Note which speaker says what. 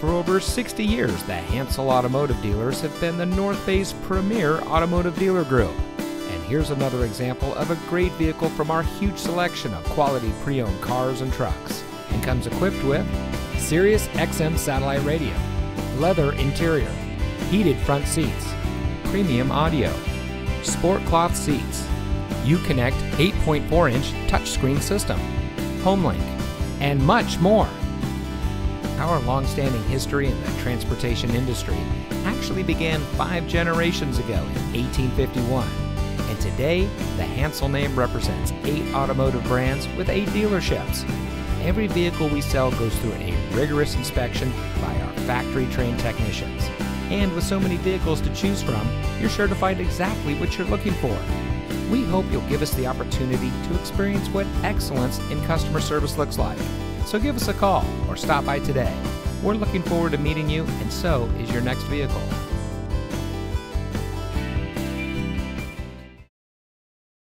Speaker 1: For over 60 years, the Hansel Automotive Dealers have been the North Bay's premier automotive dealer group. And here's another example of a great vehicle from our huge selection of quality pre owned cars and trucks. And comes equipped with Sirius XM satellite radio, leather interior, heated front seats, premium audio, sport cloth seats, Uconnect 8.4 inch touchscreen system, HomeLink, and much more. Our long-standing history in the transportation industry actually began five generations ago in 1851. And today, the Hansel name represents eight automotive brands with eight dealerships. Every vehicle we sell goes through a rigorous inspection by our factory trained technicians. And with so many vehicles to choose from, you're sure to find exactly what you're looking for. We hope you'll give us the opportunity to experience what excellence in customer service looks like. So give us a call or stop by today. We're looking forward to meeting you, and so is your next vehicle.